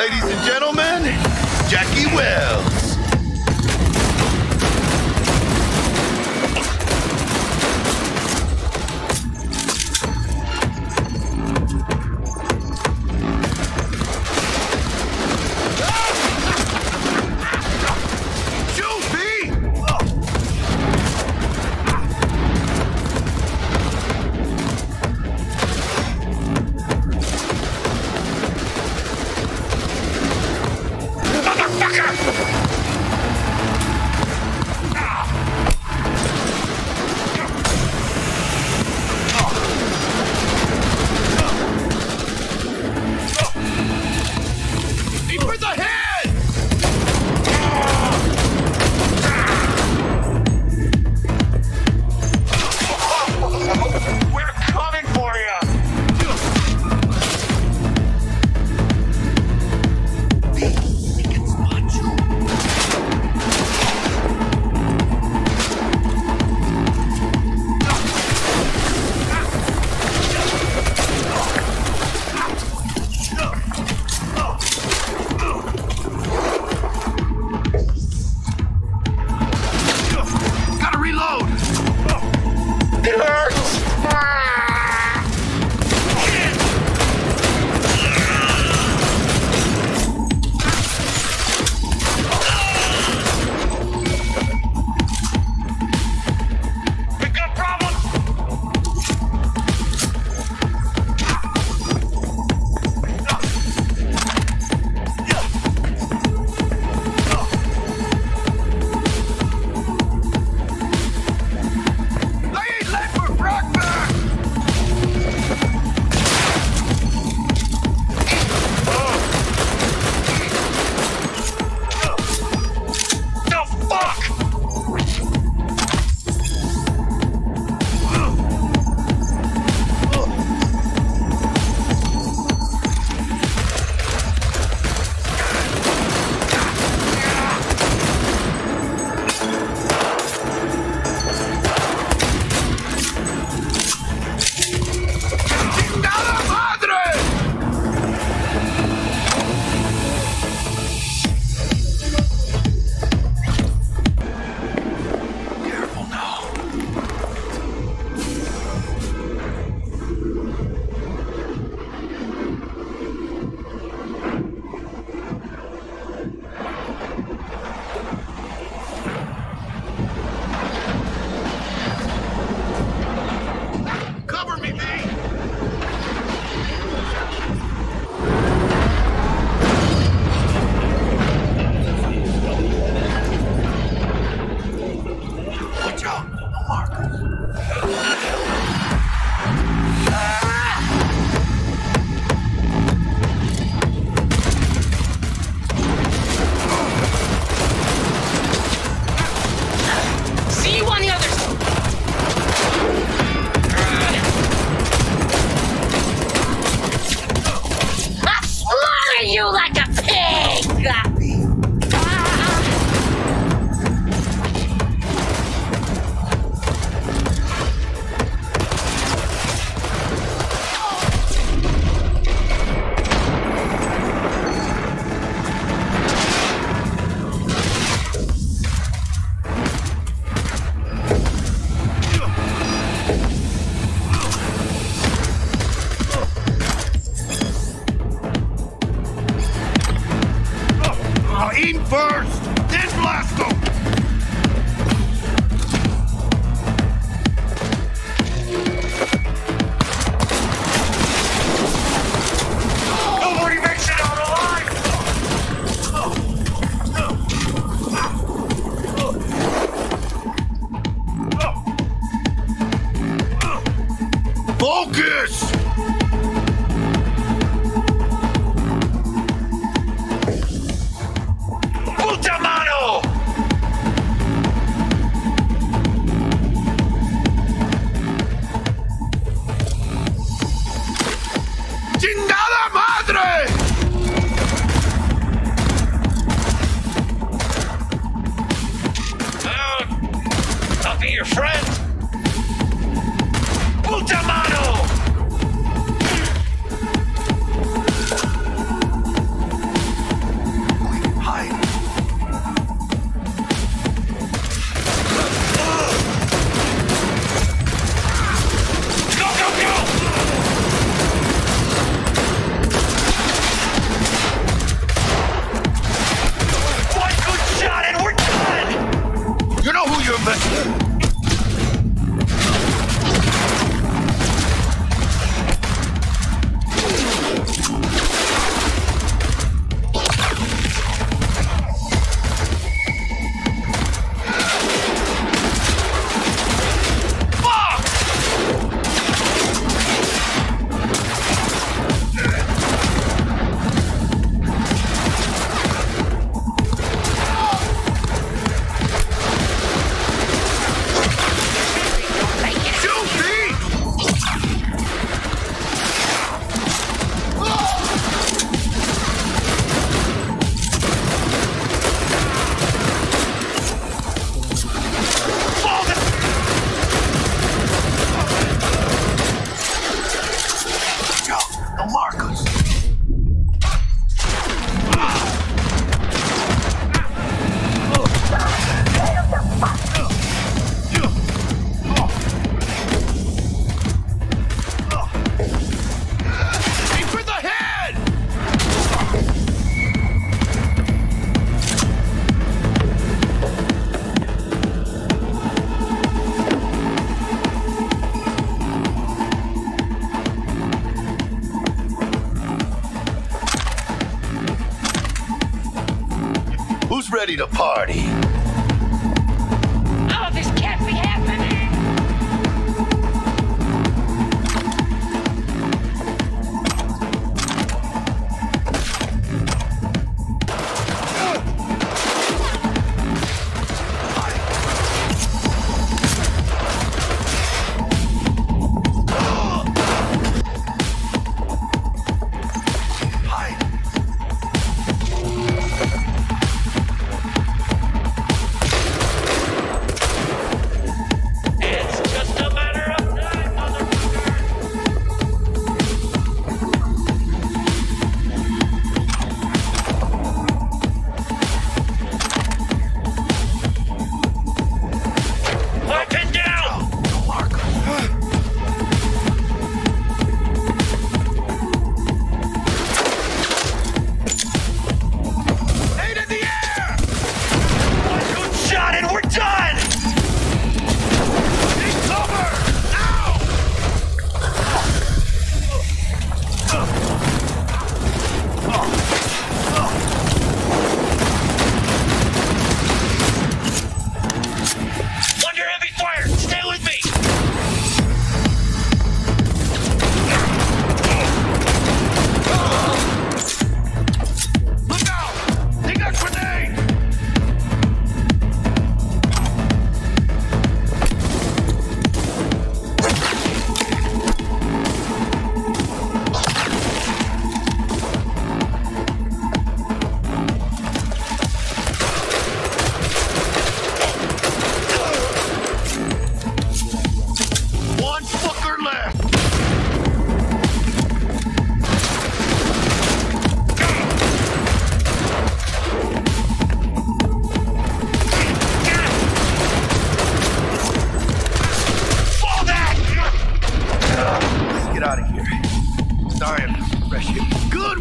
Ladies and gentlemen, Jackie Welles. First, ready to party?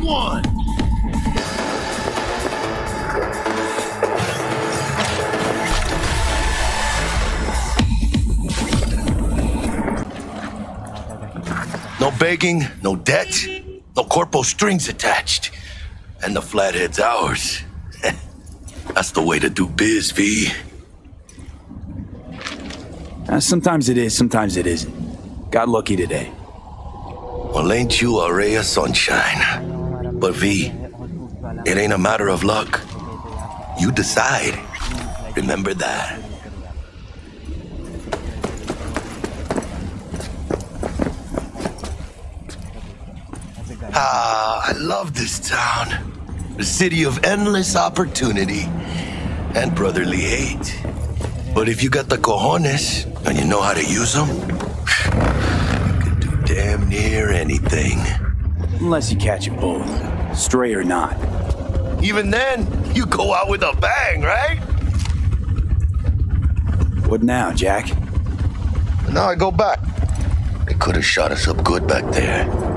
One! No begging, no debt, no corpo strings attached. And the flathead's ours. That's the way to do biz, V. Uh, sometimes it is, sometimes it isn't. Got lucky today. Well, ain't you a ray of sunshine? But V, it ain't a matter of luck. You decide. Remember that. Ah, I love this town. The city of endless opportunity and brotherly hate. But if you got the cojones, and you know how to use them, you can do damn near anything. Unless you catch a both, stray or not. Even then, you go out with a bang, right? What now, Jack? Now I go back. They could have shot us up good back there.